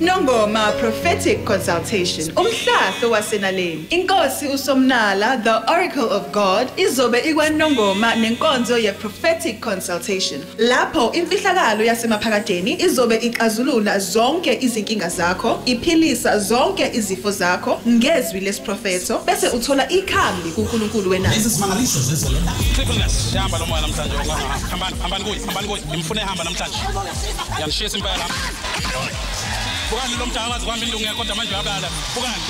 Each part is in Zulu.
Nongoma Prophetic Consultation umhlahlo wasenaleni inkosi usomnala the oracle of God izobe ikwanongoma nenkonzo ye prophetic consultation. Lapho imfihlakalo yasemaphakadeni izobe ixazulula zonke izinkinga zakho iphilisa zonke izifo zakho ngezwi lesiprofeto bese uthola ikhambi kuNkulunkulu wenani. Lezi simangaliso zezolenda Crippleness sihamba lo moya namhlanje hambani hambani kuyi hambani kuyi ngimfune ehamba namhlanje. Yanishisa impela. Bukani lo mdala wazi kwami indungu kodwa manje uyabala bukani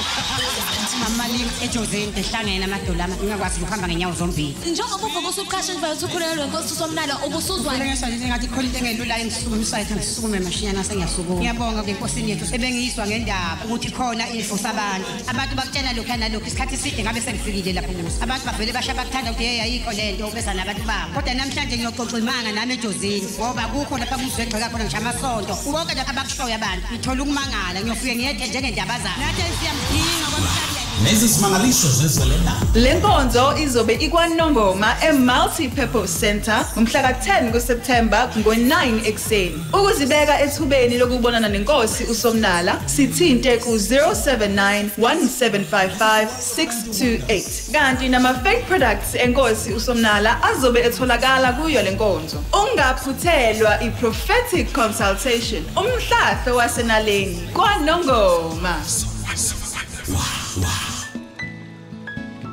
Mamali ejozeni ehlangene amadolama ngingakwazi ukuhamba ngenyawo zombili. njengoba uvuka usuqashe nje usukhulelwe nkosi usomnalo ubusuzwa Kulengeswa nje ngathi khona into engelula engisukumisayo ethi ngisukume mashinyana sengiyasukuma. Ngiyabonga lenkosini yethu ebengiyiswa ngendaba ukuthi khona ifo sabantu. Abantu bakutshela lokhu nalokhu isikhathi eside ngabe sengifikile lapho kuso. Abantu bavele basha bakuthanda ukuthi hey ayikho lento besa nabantu babo. Kodwa namhlanje ngiyoxoxa imanga nami ejozini ngoba kukho lapha kuzwegxeka khona ngisho amasonto. Wonke abakushoyo abantu. Ngithola ukumangala ngiyofike ngiyethe njengendaba zabo. Nathi siyamdinga kwamhlanje. Lezi simangaliso zezolenda Le nkonzo izobe ikwanongoma e-Multi-Purpose Center ngomhla ka-10 kuSeptember ngo-9 ekseni. Ukuzibeka ethubeni lokubonana nenkosi uSomnala sithinte ku-079 1755 628. Kanti nama-fake products enkosi uSomnala azobe etholakala kuyo le nkonzo. Ungaphuthelwa i-prophetic consultation umhlahlo wasenaleni kwanongoma.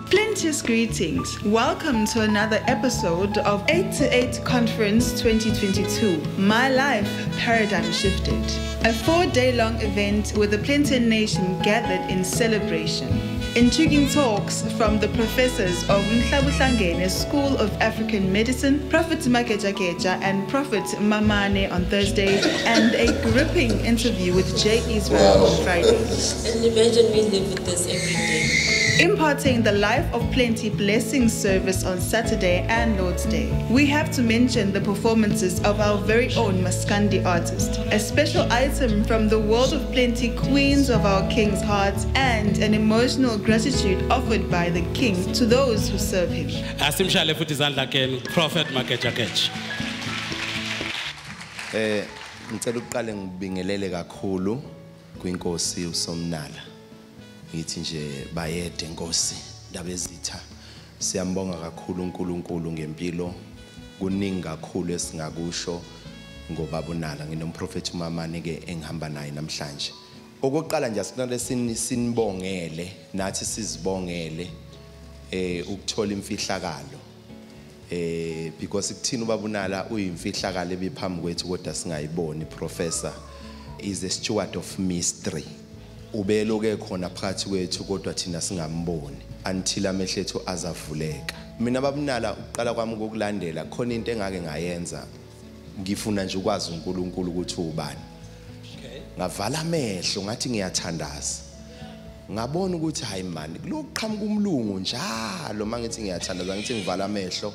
Plenteous greetings. Welcome to another episode of 8 to 8 Conference 2022. My life paradigm shifted. A four day long event with the Plinton Nation gathered in celebration. Intriguing talks from the professors of Mhlabuhlangene School of African Medicine, Prophet Makejakeja and Prophet Mamane on Thursday, and a gripping interview with Jay Israel on Friday. And imagine we live with this every day. Imparting the Life of Plenty Blessing service on Saturday and Lord's Day. We have to mention the performances of our very own Maskandi artist, a special item from the World of Plenty Queens of our King's Hearts, and an emotional gratitude offered by the King to those who serve him. asimshale futhi izandla keni prophet makejakech Eh ngicela ukuqale ngibingelele kakhulu kwinkosi usomnala. Ngithi nje bayede inkosi ndaba ezitha. Siyambonga kakhulu uNkulunkulu ngempilo. Kuningi kakhulu esingakusho ngoba bonala nginomprofeti uMamane ke engihamba naye namhlanje. Okokuqala nje asikunale sinibongele nathi sizibongele eh ukuthola imfihlakalo. eh because kuthina ubabunala uyimfihlakalo ebiphambi kwethu kodwa singayiboni professor is a steward of mystery. Ubeloke khona phakathi kwethu kodwa thina singamboni until amehlo ethu azavuleka. Mina babunala ukuqala kwami kokulandela khona into engake ngayenza ngifuna nje ukwazi uNkulunkulu ukuthi ubani ngavala amehlo ngathi ngiyathandaza. Ngabona ukuthi hayi mani kulokuqhamuka umlungu njalo mangithi ngiyathandaza ngithi ngivala amehlo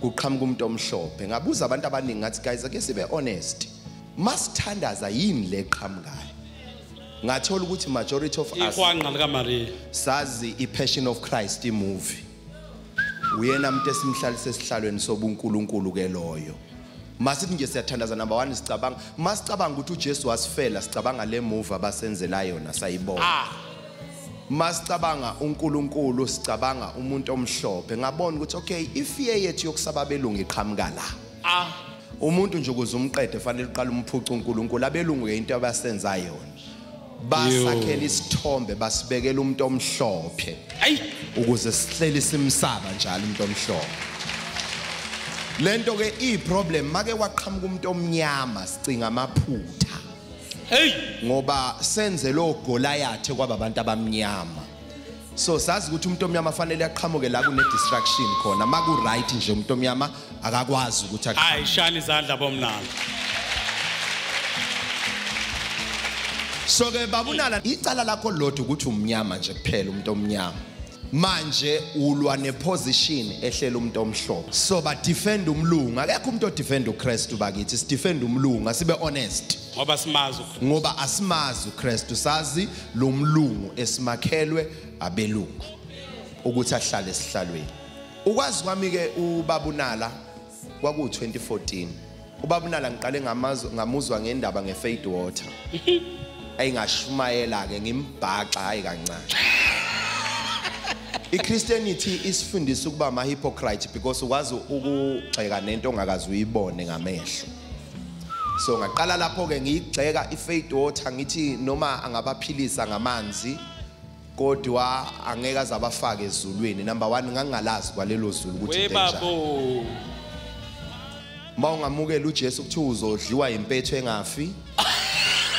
kuqhamuka umuntu omhlophe. Ngabuza abantu abaningi ngathi guys ake sibe honest masithandaza yini le qhamukayo ngathola ukuthi majority of us ihwanqa likaMaria. sazi i-passion of christ imovie uyena umuntu esimhlalisa esihlalweni sobunkulunkulu ke loyo. Masithi nje siyathandaza number 1 sicabanga masicabanga ukuthi uJesu wasifela sicabanga le movie abasenzela yona sayibona. Masicabanga uNkulunkulu sicabanga umuntu omhlophe. Ngabona ukuthi okay ifear yethu yokusaba belungu iqhamuka la. Ah. Umuntu nje ukuze umqede fanele uqala umphucu uNkulunkulu abelungu ke into abasenza yona. Basakhela isithombe basibekela umuntu omhlophe. Hayi ukuze sihleli simsaba njalo umuntu omhlophe. Lento ke iproblem make waqhamuka umuntu omnyama sicinga amaphutha. Hey! Ngoba senze lo Goliath kwababantu abamnyama. So sazi ukuthi umuntu omnyama fanele aqhamuke la kune distraction khona. Maku right nje umuntu omnyama akakwazi ukuthi aqhamuke. Hayi shani izandla bomnalo so ke babunala icala lakho lodwa ukuthi umnyama nje kuphela umuntu omnyama. Manje ulwa neposition ehlela umuntu omhlophe. So ba defend umlungu. Akekho umuntu odefend uKristu bakithi. Si defend umlungu. Asibe honest. Ngoba simazi ngoba asimazi uKristu. Sazi lo mlungu esimakhelwe abelungu. Ukuthi ahlale esihlalweni. Ukwazi kwami ke ubabunala kwaku 2014 ubabunala ngiqale ngamazwe ngamuzwa ngendaba ngeFaith Water. Ayingashumayela ke ngimbhaxa hayi kancane. iChristianity isifundisa ukuba ama hypocrite because ukwazi ukugxeka nento ongakazi uyibone ngamehlo. So ngaqala lapho ke ngiyigxeka ifaith water ngithi noma angabaphilisa ngamanzi kodwa angeke azabafake ezulwini. Number 1 ngangalazi kwalelo zulu ukuthi webabo mawungamukela uJesu kuthiwa uzodliwa impethu engafi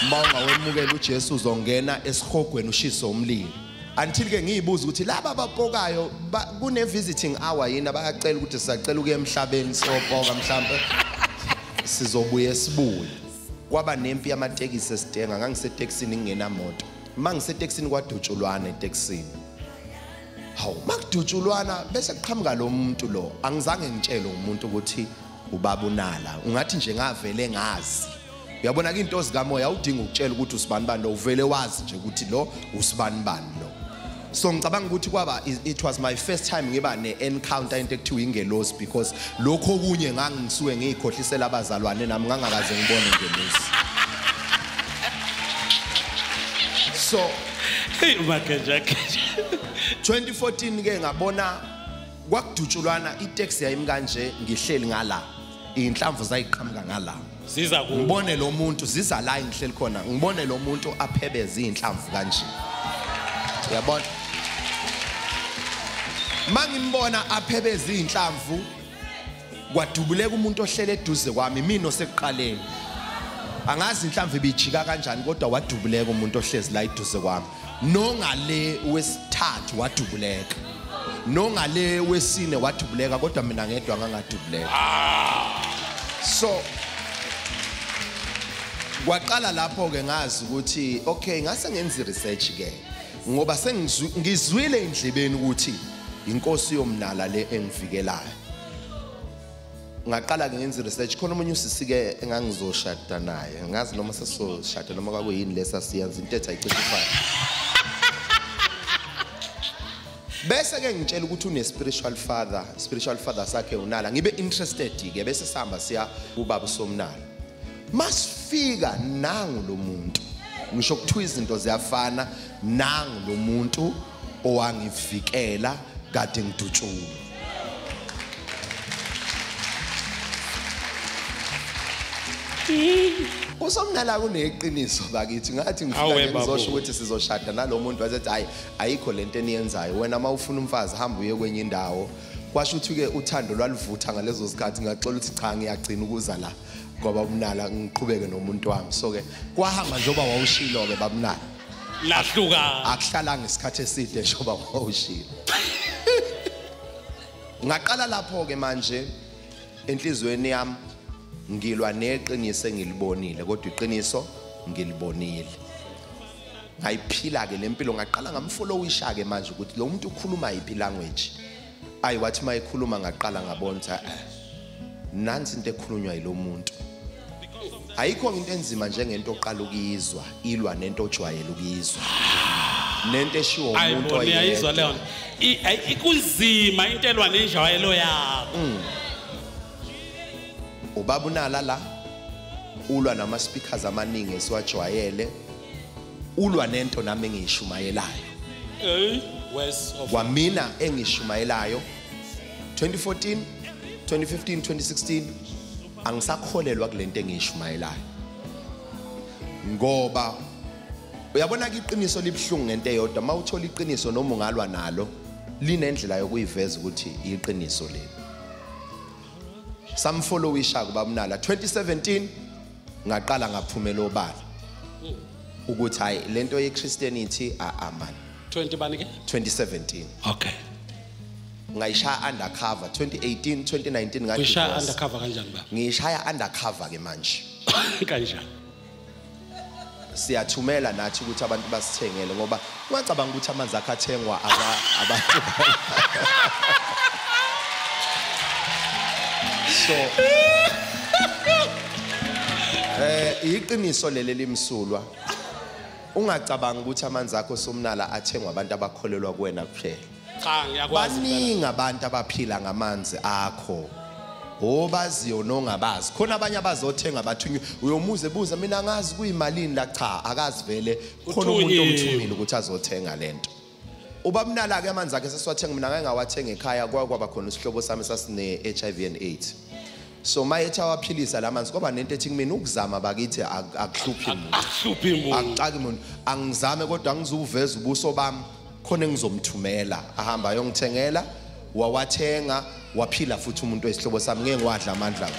mawungawemukela uJesu uzongena esihogweni ushisa umlilo. Until ke ngiyibuza ukuthi laba abapokayo ba- kune visiting hour yini? Bayacela ukuthi sisacela ukuya emhlabeni siyopoka mhlambe sizobuye sibuye. Kwaba nempi yamatekisi esitenga ngangisetekisini ngingenamoto. Mangisetekisini kwadutshulwana etekisini hawu makudutshulwana bese kuqhamuka lo muntu lo angizange ngitshele umuntu ukuthi ubaba unala. Ungathi nje ngavele ngazi. Uyabona ke into zikamoya awudingi ukutshela ukuthi usibani bani lo uvele wazi nje ukuthi lo usibani bani. So ngicabanga ukuthi kwaba it it was my first time ngiba ne-encounter into ekuthiwa ingelosi because lokho okunye ngangisuke ngiyikhohlisela abazalwane nami ngangakaze ngibone ingelosi so hey makenja 2014 ke ngabona kwakudutshulwana itaxi yayimi kanje ngihleli ngala inhlamvu zayiqhamuka ngala. Ziza ku ngibone lo muntu ziza la engihleli khona ngibone lo muntu aphebeza inhlamvu kanje. Uyabona? Mangimbona aphebeza inhlamvu. Kwadubuleka umuntu ohlele eduze kwami mina osekuqaleni. Angazi inhlamvu ibijika kanjani kodwa wadubuleka umuntu ohlezi la eduze kwami. Nongale wesithathu wadubuleka nongale wesine wadubuleka kodwa mina ngedwa ngangadubuleka. So kwaqala lapho ke ngazi ukuthi okay ngase ngenze research ke ngoba sengizwile endlebeni ukuthi inkosi yomnala le engivikelayo. Ngaqala ke ngenze research khona umunye usisike engangizoshada naye. Ngazi noma sesizoshada noma kwakuyini lesa siyenza into ethi ayicishifayo bese ke ngitshela ukuthi une spiritual father spiritual father sakhe unala. Ngibe interested ke bese sihamba siya kubaba somnala. Masifika nangu lo muntu ngisho kuthiwa izinto ziyafana nangu lo muntu owangivikela kade ngidutshulwa usomnala kuneqiniso bakithi ngathi Awe, ngifika babo. ngizosho ukuthi sizoshada nalo muntu wasethi hayi ayikho lento eniyenzayo. Wena uma ufuna umfazi hamba uye kwenye indawo. Kwasho ukuthi ke uthando lwalivutha ngalezo zikhathi ngaxola ukuthi cha ngiyagcina ukuza la. Ngoba umnala ngiqhubeke nomuntu wami. So ke kwahamba njengoba wawushilo ke babunala lahluka. Akuhlalanga isikhathi eside njengoba wawushilo. Ngaqala lapho ke manje enhlizweni yami ngilwa neqiniso engilibonile kodwa iqiniso ngilibonile. Ngayiphila ke lempilo ngaqala ngamfollowisha ke manje ukuthi lo muntu ukhuluma yiphi language ayi wathi mayikhuluma ngaqala ngabona ukuthi eh nansi into ekhulunywa yilo muntu. Ayikho into enzima njengento oqala ukuyizwa ilwa nento ojwayele ukuyizwa. Nento eshiwo hayi umuntu bona iyayizwa oyedwa. leyo I- ayi- ikunzima intelwa nenjwayelo yakho ubaba unala la? Ulwa nama speakers amaningi esiwajwayele. Ulwa nento nami engiyishumayelayo. Eh west of kwamina engishumayelayo 2014 2015 2016 angisakholelwa kulento engiyishumayelayo. Ngoba uyabona ke iqiniso libhlungu ngento eyodwa? Mawuthola iqiniso noma ungalwa nalo linendlela yokuyiveza ukuthi iqiniso leli samfollowisha kubamnala 2017 ngaqala ngaphumela obala. Ukuthi hayi lento ye Christianity a aman 20 bani ke? 2017 okay. Ngayishaya undercover. 2018 2019 ngathi uyishaya divorce. undercover kanjani ba? Ngiyishaya undercover ke manje. Kanjani? Siyathumela nathi ukuthi abantu basithengele ngoba ungacabanga ukuthi amanzi akhe athengwa aba- abantu. So eh iqiniso leli limsulwa ungacabanga ukuthi amanzi akho somnala athengwa abantu abakholelwa kuwena kuphela? Cha ngiyakwazi phela. baningi abantu abaphila ngamanzi akho. Obaziyo nongabazi khona abanye abazothenga bathunywe. Uyomuze buza mina ngazi kuyimalini la? Cha akazi vele. Khona umuntu Uthunyiwe. omthumile ukuthi azothenga lento ubamnala ke amanzi akhe sesiwathenga mina ngeke ngawathenga ekhaya kwakwaba khona isihlobo sami sasine HIV and AIDS. So mayethi awaphilisa lamanzi kwaba nento ethi kumina ukuzama bakithi ak- akuhluphi muntu. akuhluphi muntu. Akucaki muntu. Angizame kodwa ngizuveza ubuso bami. Khona engizomthumela. Ahamba ayongithengela wawathenga. Waphila futhi umuntu wesihlobo sami. Ngeke ngiwadla amandla.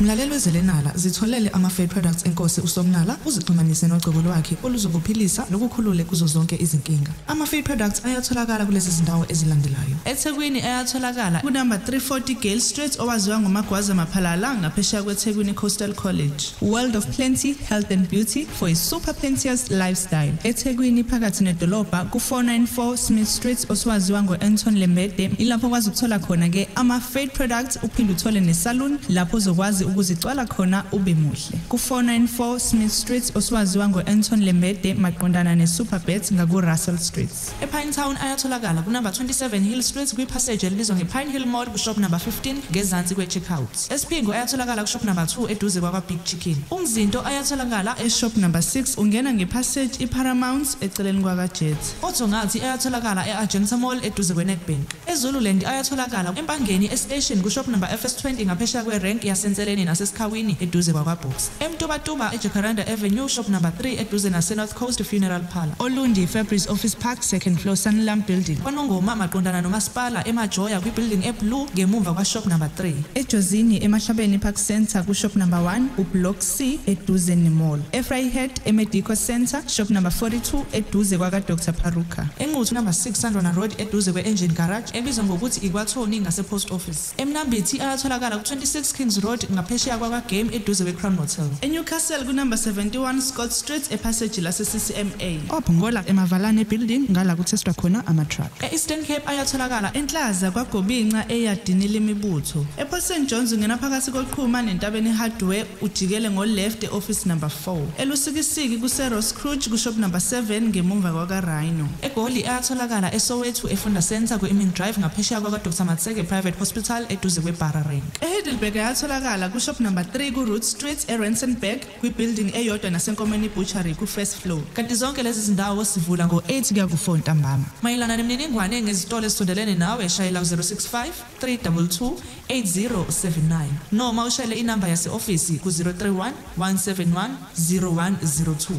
Mlaleli wezelenala zitholele ama-fair products enkosi usomnala uzixhumanise nocebo lwakhe oluzokuphilisa nokukhulule kuzo zonke izinkinga. Ama-fair products ayatholakala kulezi zindawo ezilandelayo. Ethekwini ayatholakala kunumber 340 gale street owaziwa ngomagwaza maphalala ngaphesheya kwethekwini coastal college. World of plenty health and beauty for a super plenteous lifestyle. Ethekwini phakathi nedolobha ku-494 smith street oswaziwa ngo-anton lembede ilapho okwazi ukuthola khona-ke ama-fair products uphinde uthole nesalon lapho uzokwazi ukuzicwala khona ube muhle. Ku-494 smith street oswaziwa ngo-anton lembede maqondana ne-superbet ngaku-russell street. Epinetown ayatholakala kunumber 27 hill street kwipassage elibizwa ngepine hill mall kushop number 15 ngezansi kwe-checkout. Esiphingo ayatholakala kushop number 2 eduze kwakwa-big chicken. Umzinto ayatholakala eshop number 6 ungena ngepassage iparamount eceleni kwakajet ojongathi ayatholakala e-agenta mall eduze kwe-netbank ezululand ayatholakala empangeni estation kushop number fs20 ngaphesheya kwerenk yasenseleni nasesikhawini eduze kwakwabox. Emtubatuba ejacaranda avenue shop number 3 eduze nase-north coast funeral parlor. Olundi fabris office park second floor sunlam building. Kwanongoma maqondana nomasipala emajoya kwibuilding eblue ngemuva kwashop number 3 ejozini emahlabeni park center kushop number 1 ublock c eduze nemall. Efryhead emedico center shop number 42 eduze kwakadr. Paruka enquthu number 6 sandrona road eduze kwe-engine garage ebizwa ngokuthi ikwathoni ngasepost office. Emnambithi ayatholakala ku-26 kings road ngaphesheya kwakwagame eduze kwe-crown hotel enewcastle kunumber 71 scott street ephaseji lase-ccma obhongola emavalane building ngala kuthestwa khona ama-truck. E-eastern cape ayatholakala enhlaza kwagobinca eyadini lemibutho eport st johns ungena phakathi koqhuma nentabeni hardware ujikele ngo-left e-office number 4 elusikisiki kuseros cruge kushop number 7 ngemuva kwakarhino. Egoli ayatholakala esowethu efunda center kwe-iming drive ngaphesheya kwakadr matseke private hospital eduze kwebara rank. Eheidelberg ayatholakala kushop number 3 kuroot street eransenburg kwibuilding eyodwa nasenkomeni butchery ku-first floor. Kanti zonke lezi zindawo sivula ngo-8 kuya ku-4 ntambama mayelana nemininingwane ngezitolo ezisondelene nawe shayela ku-065 322 8079 noma ushayele inamba yase-ofisi ku-031 171 0102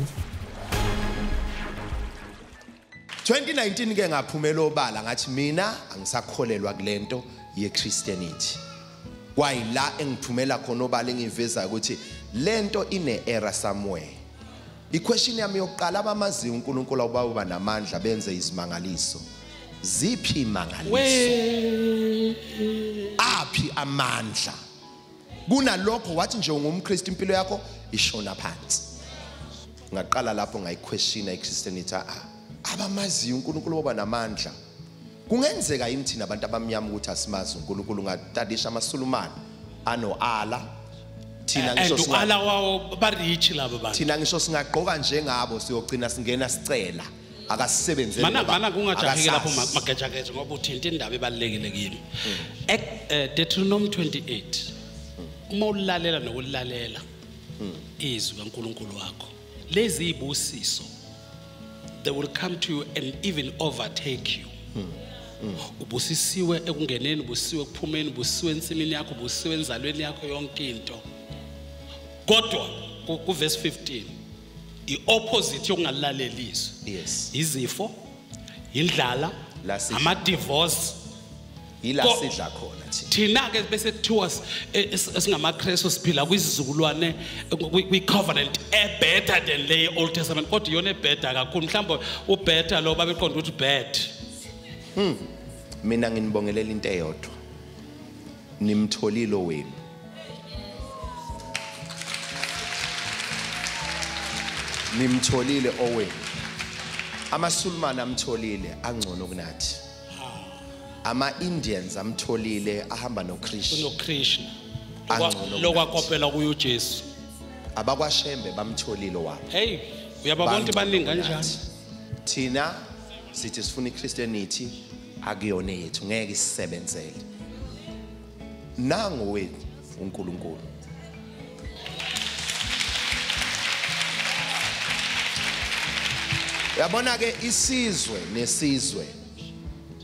2019 ke ngaphumela obala ngathi mina angisakholelwa kulento ye-Christianity kwayila engiphumela khona obala engiveza ukuthi lento ine error somewhere. Iquestion yami yokuqala abamaziyo uNkulunkulu awuba uba namandla benze izimangaliso. Ziphi imangaliso? Aphi amandla? Kunalokho wathi nje ungumkristu impilo yakho ishona phansi. Ngaqala lapho ngayiquestiona iChristianity ah abamaziyo uNkulunkulu oba namandla. Kungenzeka yini thina abantu abamnyama ukuthi asimazi uNkulunkulu ngatadisha amasulumane? Ano ala. Thina ngisho and singa- ala wawo barichi labo bantu. Thina ngisho singagqoka njengabo siyogcina singena sicela. Akasisebenzeli mana mana kungajaheki lapho akasazi. magajakeje ngoba uthinta indaba ebalulekile kimi Ek- eh, Deuteronomy 28 uma ulalela nokulalela izwi kaNkuluNkulu wakho lezi ibusiso they will come to you and even overtake you. Ubusisiwe ekungeneni ubusisiwe ekuphumeni ubusisiwe ensimini yakho ubusisiwe enzalweni yakho yonke into. Kodwa ku- ku verse 15 i-opposite yokungalaleli izwi yes. izifo indlala La sidla. ama-divorce. Yila sidla khona thina. thina-ke bese kuthiwa e- es- esingamakrestu siphila kwizizukulwane kwi- kwi-covenant ebetter than le ye-old testament. Kodwa iyona ebheda kakhulu. Mhlawumbe ubheda lo babeqonda ukuthi bad mina nginibongelela into eyodwa. Nimtholile wenu nimtholile owenu. Amasulumane amtholile angcono kunathi. Ama-indians amtholile ahamba nokrishna lokwakopela kuye ujesu. Abakwashembe bamtholile wabo. Heyi uyababona ukuthi baningi kanjani thina sithi sifuna ichristianity akuyona yethu ngeke isisebenzele. Nango wethu uNkulunkulu. Yabona ke isizwe nesizwe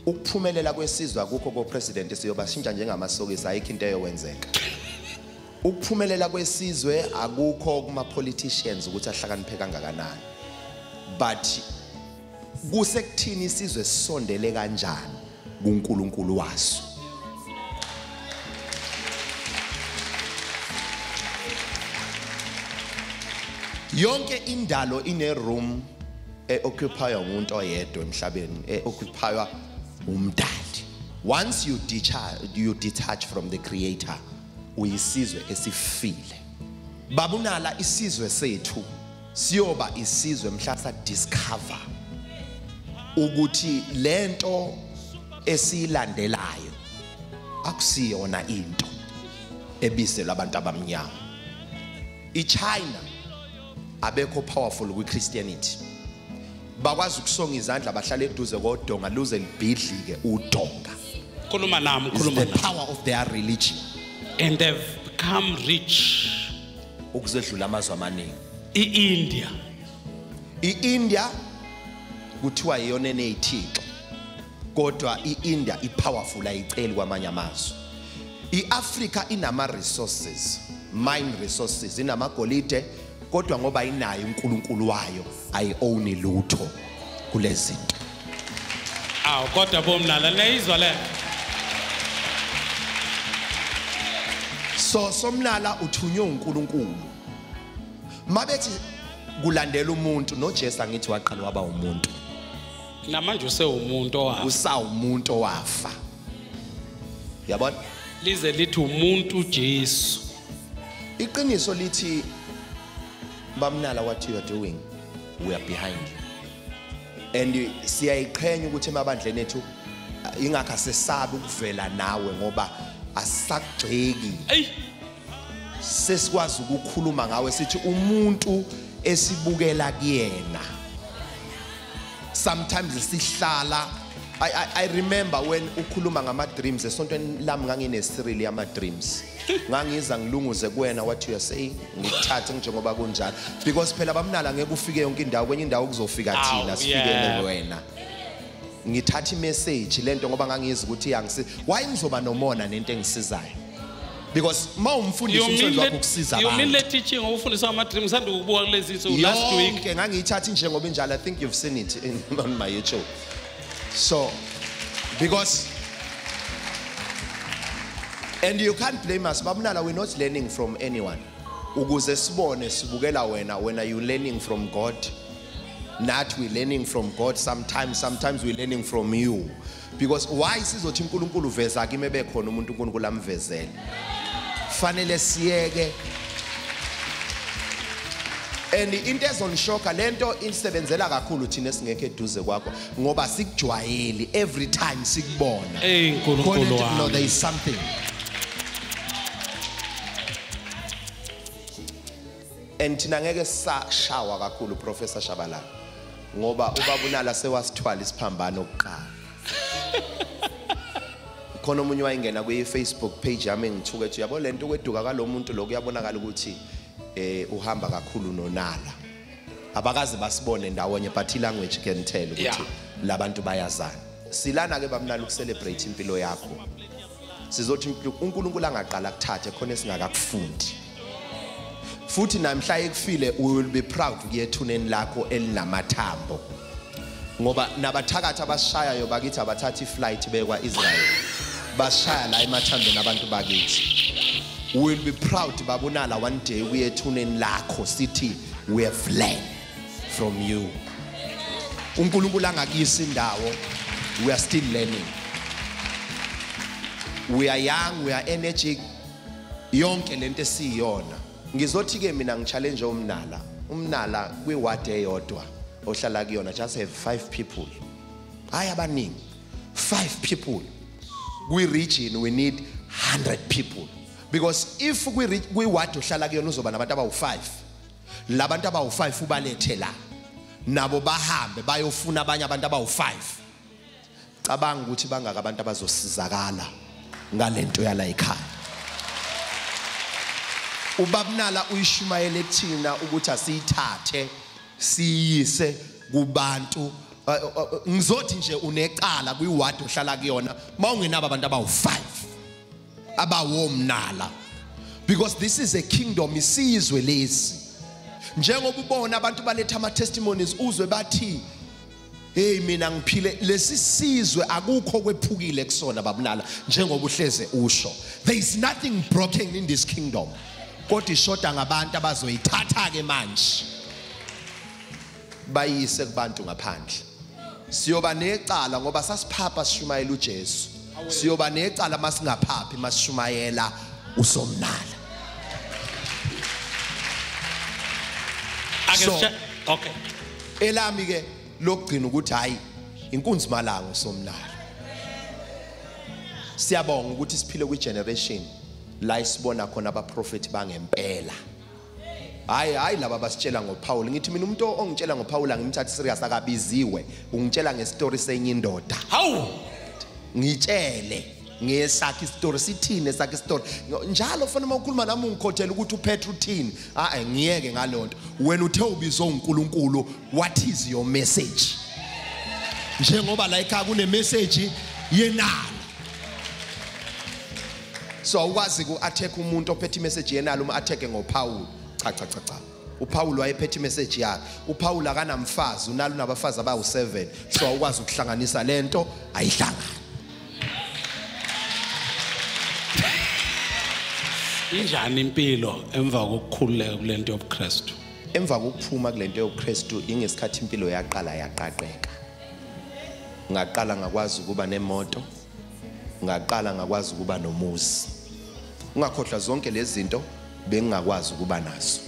ukuphumelela kwesizwe akukho ko president siyobashintsha njengamasokisi ayikho into eyokwenzeka. Ukuphumelela kwesizwe akukho kuma politicians ukuthi ahlakaniphe kangakanani. But kusekuthini isizwe sisondele kanjani kuNkulunkulu waso? Yonke indalo ine room eoccupy umuntu oyedwa emhlabeni eoccupy umdali. Once you detach you detach from the creator uyisizwe esifile. Babunala isizwe sethu siyoba isizwe mhla sa discover ukuthi lento esiyilandelayo akusiyona into ebiselwe abantu abamnyama. iChina abekho powerful kwiChristianity. Bakwazi ukusonga izandla bahlala eduze kodonga luze libhidlike udonga. Khuluma nami khuluma the nami. power of their religion. And they've become rich. Ukuzedlula amazwe amaningi. iIndia. iIndia kuthiwa iyona enezithixo kodwa iIndia ipowerful ayiceli kwamanye amazwe. iAfrica inama resources mine resources inamagolide kodwa ngoba inayo uNkulunkulu wayo ayi-own lutho kulezi zinto. Aw kodwa bomnala neyizwa le? So somnala uthunywe uNkulunkulu. Mabethi kulandela umuntu noJesu angithi waqala waba umuntu. Namanje usewumuntu owafa. Usawumuntu owafa. Yabona? Lize lithi umuntu uJesu. Iqiniso lithi bamnala what you are doing we are behind you. And siyayiqhenya ukuthi emabandleni ethu uh, ingakho asesabi ukuvela nawe ngoba asisagxeki ey! Sesikwazi ukukhuluma ngawe sithi umuntu esibukela kuyena. Sometimes sihlala. I, I, I remember when ukhuluma ngama dreams esontweni lami ngangine serial yama dreams. Ngangiza ngilunguze kuwena what you are saying ngikuthathe njengoba kunjalo. Because phela bamnala ngeke ufike yonke indawo kwenye indawo kuzofika Awu, thina sifike yeah. wena? Ngithatha imessage lento ngoba ngangizi ukuthi iyangisi why ngizoba nomona nento engisizayo? Because mawumfundisi umsebenzi wakho ukusiza you mean abantu. le teaching ofundisa ama dreams sanda ukubuka kulezi insuku last week. yonke ngangiyithatha njengoba injalo i think you've seen it in, on my youtube. So because and you can't blame us babunala we're not learning from anyone. Ukuze sibone sibukela wena when are you learning from god. Nathi we learning from god sometimes sometimes we learning from you. Because why sizothi uNkulunkulu uveza kimi bekhona umuntu uNkulunkulu amvezele? Fanele siyeke. And into ezonishoka lento isebenzela kakhulu thina singekho eduze kwakho ngoba sikujwayeli every time sikubona. Ey, Nkulunkulu into- no wami. there is something. And thina ngeke sashawa kakhulu professor Shabalala ngoba ubabunala sewasithwala isiphambano okuqala khona omunye wayengena kwi Facebook page yami engithuka ethi yabo lento kweduka kalomuntu lo kuyabonakala ukuthi eh uhamba kakhulu nonala. Abakaze basibone ndawonye but i language can tell ukuthi Yeah. labantu bayazana. Silana ke bamnala ukucelebrate impilo yakho. Sizothi uNkulunkulu angaqala kuthathe khona esingakakufundi. Futhi namhla ekufile we will be proud kuyethuneni lakho elinamathambo. Ngoba nabathakathi abasishayayo bakithi abathatha iflight bekwa Israel bashaya la emathambeni abantu bakithi. We will be proud babonala one day kuyethuneni lakho sithi we have learned from you. uNkulunkulu angakuyisa indawo we are still learning. We are young we are energetic. Yonke lento esiyiyona. Ngizothi ke mina ngichallenge umnala. Umnala kwiward eyodwa ohlala kuyona just have 5 people. Hayi abaningi. 5 people. Kwi region we need 100 people. Because if kwi kwiward ohlala kuyona uzoba nabantu abawu5 labantu abawu5 ubalethe la nabo bahambe bayofuna abanye abantu abawu5 cabanga ukuthi bangaka abantu abazosizakala ngalento yala ekhaya. Ubabnala uyishumayele kuthina ukuthi asiyithathe siyise kubantu ngizothi nje unecala kwiward ohlala kuyona mawungenabo abantu abawu5 abawomnala. Because this is a kingdom isizwe lesi. Njengoba ubona abantu baletha ama testimonies uzwe bathi hey mina ngiphile lesi sizwe akukho kwephukile kusona babulala njengoba uhleze usho there is nothing broken in this kingdom. Kodwa ishoda ngabantu abazoyithatha ke manje bayise kubantu ngaphandle. Siyoba necala ngoba sasiphapha sishumayela uJesu. Siyoba necala masingaphaphi masishumayela usomnala. So- okay. elami ke lokugcina ukuthi hayi inkunzi malango somnalo siyabonga ukuthi siphile kwi generation la isibona khona abaprofeti bangempela. Hayi hayi laba basitshela ngoPaul. Ngithi mina umuntu ongitshela ngoPaul angimthathi serious akabiziwe. Ungitshela ngestory senye indoda. Hawu! Ngitshele ngesakhe istory sithini esakhe istory njalo fanele uma ukhuluma nami ungikhothela ukuthi uPetru uthini? Ah ngiyeke ngalonto. Wena uthe ubizwe uNkulunkulu what is your message? Njengoba la ekhaya kune message yenalo so awukwazi ku-attack umuntu ophethe imessage yenalo uma attack ngoPaul. Cha cha cha cha. uPaul wayephethe imessage yakhe. uPaul akanamfazi unalo unabafazi abawu7 so awukwazi ukuhlanganisa lento ayihlangani. Injani impilo emva kokukhululeka kulento yobuKristu? Emva kokuphuma kulento yobuKristu ingesikhathi impilo yaqala yaqaqeka. Ngaqala ngakwazi ukuba nemoto ngaqala ngakwazi ukuba nomuzi. Ungakhohlwa zonke lezi zinto bengingakwazi ukuba nazo.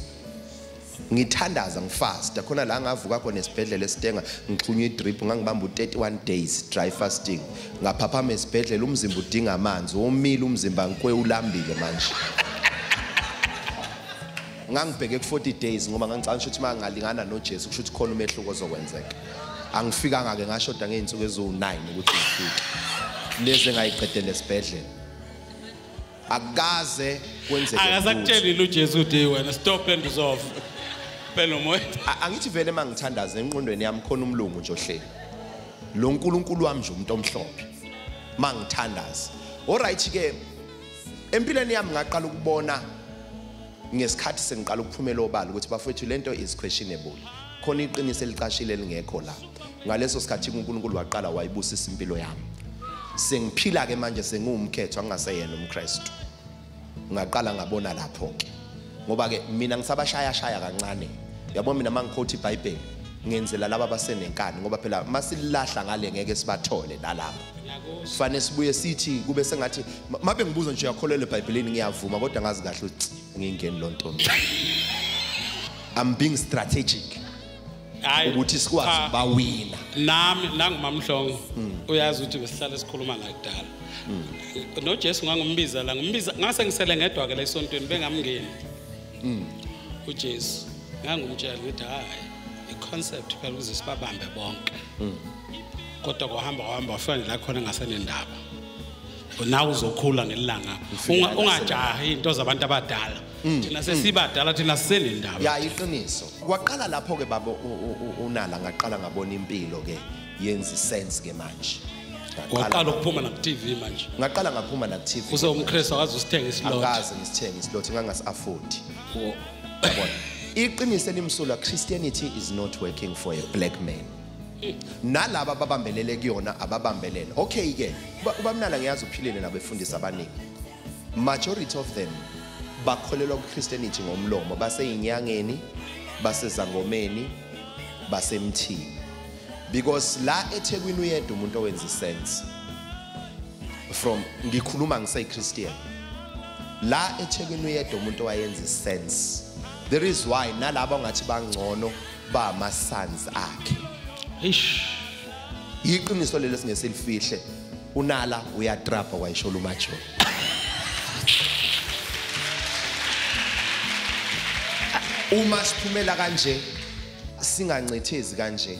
Ngithandaza ngifasta khona la ngavuka khona esibhedlela esitenga ngixhunywa idrip ngangibamba u31 days dry fasting. Ngaphaphama esibhedlela umzimba udinga amanzi womile umzimba ngikwe ulambile manje. Ngangibheke ku40 days ngoba ngangicabanga ukuthi mangalingana noJesu kusho ukuthi khona umehluko ozokwenzeka. Angifikanga ke ngashoda ngeinsuku eziwu9 ukuthi ngifike. Lezi ngayiqedele esibhedlela. Akaze kwenzeke lutho. akasakutsheli uJesu uthi wena stop and resolve. Phela umoya. A- angithi vele mangithandaza enqondweni yami khona umlungu nje ohleli. Lo nkulunkulu wami nje umuntu omhlophe. Mangithandaza alright ke empilweni yami ngaqala ukubona ngesikhathi sengiqala ukuphumela obala ukuthi bafethu lento is questionable. Khona iqiniso elicashile lingekho la. Ngaleso sikhathi uNkulunkulu waqala wayibusisa impilo yami. Sengiphila ke manje sengiwumkhetho angaseyena umKristu. Ngaqala ngabona lapho ke ngoba ke mina ngisabashaya shaya kancane. Yabo mina mangikhotha iBhayibheli ngenzela laba abasenenkani ngoba phela masilahla ngale ngeke sibathole nalapho. Kufanele sibuye sithi kube sengathi ma- mabe ngibuza nje uyakholelwa eBhayibhelini ngiyavuma kodwa ngazi kahle ukuthi ngingeni lo ntombi. I'm being strategic. hayi ukuthi sikwazi cha, ukubawina nami nangumamhlongo uyazi ukuthi besihlala sikhuluma la kudala. noJesu ngangumbiza la ngimbiza ngase ngisele ngedwa ke la esontweni bengamngeni. uJesu ngangumtshela ngithi hayi iconcept phela ukuze sibabambe bonke. Kodwa kwahamba kwahamba wafika la khona ngasenendaba. Nawe uzokhula ngelilanga Ufika Unga- la ungajahi into zabantu abadala. Thina sesibadala thina sisenendaba. Ya iqiniso. Kwaqala lapho ke baba u- u- u- unala ngaqala ngabona impilo ke yenza sense ke manje. Ngaqala- waqala ukuphuma na TV manje. Ngaqala ngaphuma na TV use umkristu akaze usithenga isilothe angaze ngisithenge isilothe ngangasi afford. Yabona? Iqiniso elimsulwa christianity is not working for a black man. Nalabo ababambelele kuyona ababambelela okay ke uba- ubamnala ngiyazi uphilile nabefundisi abaningi. Majority of them bakholelwa kuchristianity ngomlomo baseyinyangeni basezangomeni basemthini. Because la ethekwini uyedwa umuntu owenza isense. From ngikhuluma ngiseyichristtian la ethekwini uyedwa umuntu owayenza isense. There is why nalabo ngathi bangcono ba ama sons akhe. Ish iqiniso lelo singeselifihle unala uyatrapa wayishola umajo uma siphumela kanje singancithezi kanje.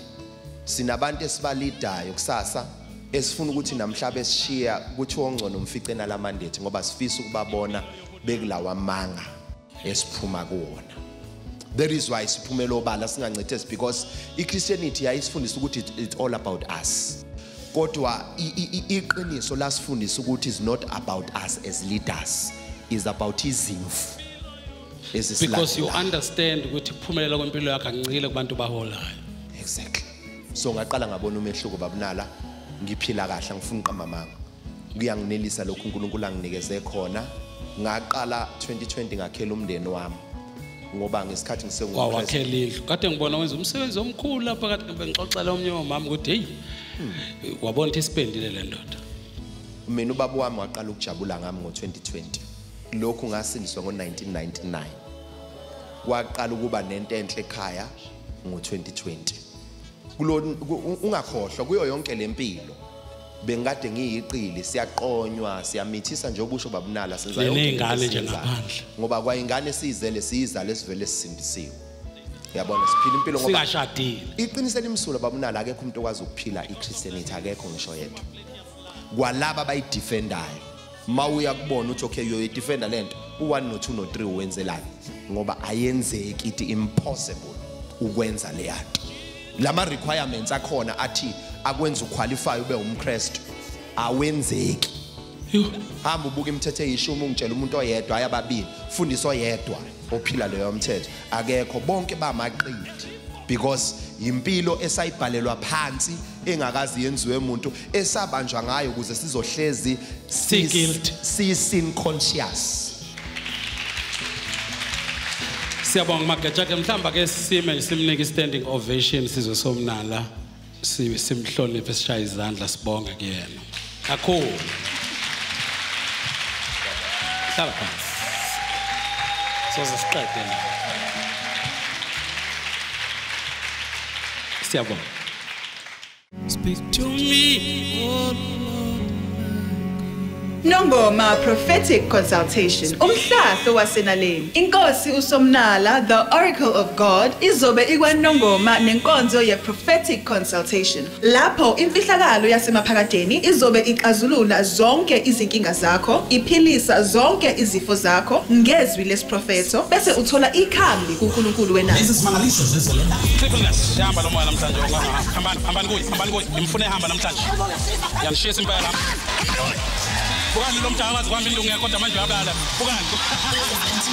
Sinabantu esibalidayo kusasa esifuna ukuthi namhlanje esishiya ukuthi ongcono umfice nalamandethi ngoba sifisa ukubabona bekulawa manga esiphuma kuwona. That is why siphumela obala singancithezi because iChristianity yayisifundisa ukuthi it- it's all about us. Kodwa iqiniso lasifundisa ukuthi is not about us as leaders is about izimfu because you understand ukuthi ukuphumelela kwempilo yakho akuncile kubantu baholayo. Exactly. So ngaqala ngabona umehluko babunala ngiphila kahle ngifuna uqamba amanga. Kuyanginelisa lokhu uNkulunkulu anginikeze khona. Ngaqala 2020 ngakhela umndeni wami. Ngoba ngesikhathi ngisengu wawakhela indlu kade ngibona wenza umsebenzi omkhulu lapha kade bengixoxela omnye wamami ukuthi heyi wabona ukuthi isipendile le ndoda? Mina ubaba wami waqala ukujabula ngami ngo2020 lokhu ngasindiswa ngo1999 kwaqala ukuba nento enhle ekhaya ngo2020 kulo ku- ungakhohlwa kuyo yonke lempilo bengikade ngiyiqili siyaqonywa siyamithisa nje obusho babunala senza yonke ingane nje ngaphandle. ngoba kwayingane siyizele siyizale sivele sisindisiwe. Yabona siphila impilo ngoba singashadile. Iqiniso imsulo babunala akekho umuntu okwazi ukuphila iChristianity akekho ngisho yedwa. Kwalaba bayidefendayo mawuya kubona uthi okay uyoyidefenda lento u1 no2 no3 uwenzelani? Ngoba ayenzeki it impossible ukwenza le la lama requirements akhona athi akwenza uqualify ube umKristu awenzeki. Hamba ubuka imithetho eyishumi ungitshela umuntu oyedwa ayababili fundisa oyedwa ophila leyo mthetho. Akekho bonke bamaqidi because impilo esayibhalelwa phansi engakazi yenziwe umuntu esabanjwa ngayo ukuze sizohlezi si- Si-guilty. si-sin conscious siyabonga magajake mhlawumbe ake sime nje simnike i-standing ovation sizwe somnala si- simhloniphe sishaye izandla sibonge kuyena. Kakhulu. Hlala phansi. Soze siqede la siyabonga. Speak to me oh Nongoma Prophetic Consultation umhlahlo wasenaleni Inkosi uSomnala the Oracle of God izobe ikwanongoma nenkonzo ye Prophetic Consultation lapho imfihlakalo yasemaphakadeni izobe ixazulula zonke izinkinga zakho iphilisa zonke izifo zakho ngezwi lesiprofeto bese uthola ikhambi kuNkulunkulu wenani lezi simangaliso zezwe lendaba Triplets sihamba lo moya namhlanje hambani hambani kuyi hambani kuyi ngimfune ehamba namhlanje yanishisa impela bukani lo mdala wazi kwami into ngekho kodwa manje uyabala bukani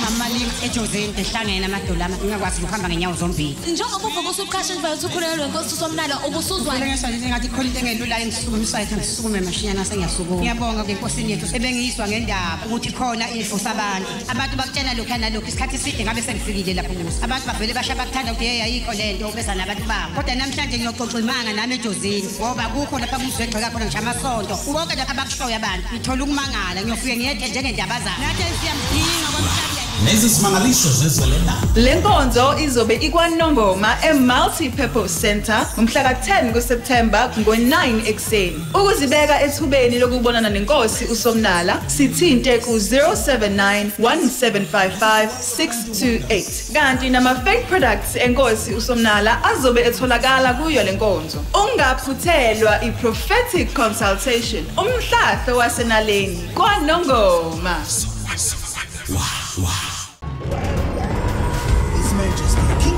Mamalini ejozeni ehlangene amadolama ngingakwazi ukuhamba ngenyawo zombili. njengoba uvuka usuqasha nivale ukuthi ukhulelwe wenkosi usomnalo ubusuzwa ngathi khona into engelula engisukumisayo ethi ngisukume mashinyana sengiyasukuma. Ngiyabonga ngenkosini yethu ebengiyiswa ngendaba ukuthi khona ifo sabantu. Abantu bakutshena lokhu nalokhu isikhathi eside ngabe sengifikile lapho kuso. Abantu bavele basha bakuthanda ukuthi hey ayikho lento besa nabantu babo. Kodwa namhlanje ngiyoxoxa imanga nami ejozini ngoba kukho lapha kumzwegxeka khona ngisho amasonto. Wonke lapha abakushoyo abantu. Ngithola ukumangala ngiyofike ngiyethe njengendaba zami. Nathi siyamdinga kwamhlabi lezi simangaliso zezwe lendaba Le nkonzo izobe ikwanongoma e-Multi Purpose Center ngomhla ka-10 kuSeptember ngo-9 ekseni. Ukuzibeka ethubeni lokubonana nenkosi uSomnala sithinte ku-079 1755 628. Kanti nama-fake products enkosi uSomnala azobe etholakala kuyo le nkonzo. Ungaphuthelwa i-prophetic consultation umhlahlo wasenaleni kwanongoma. His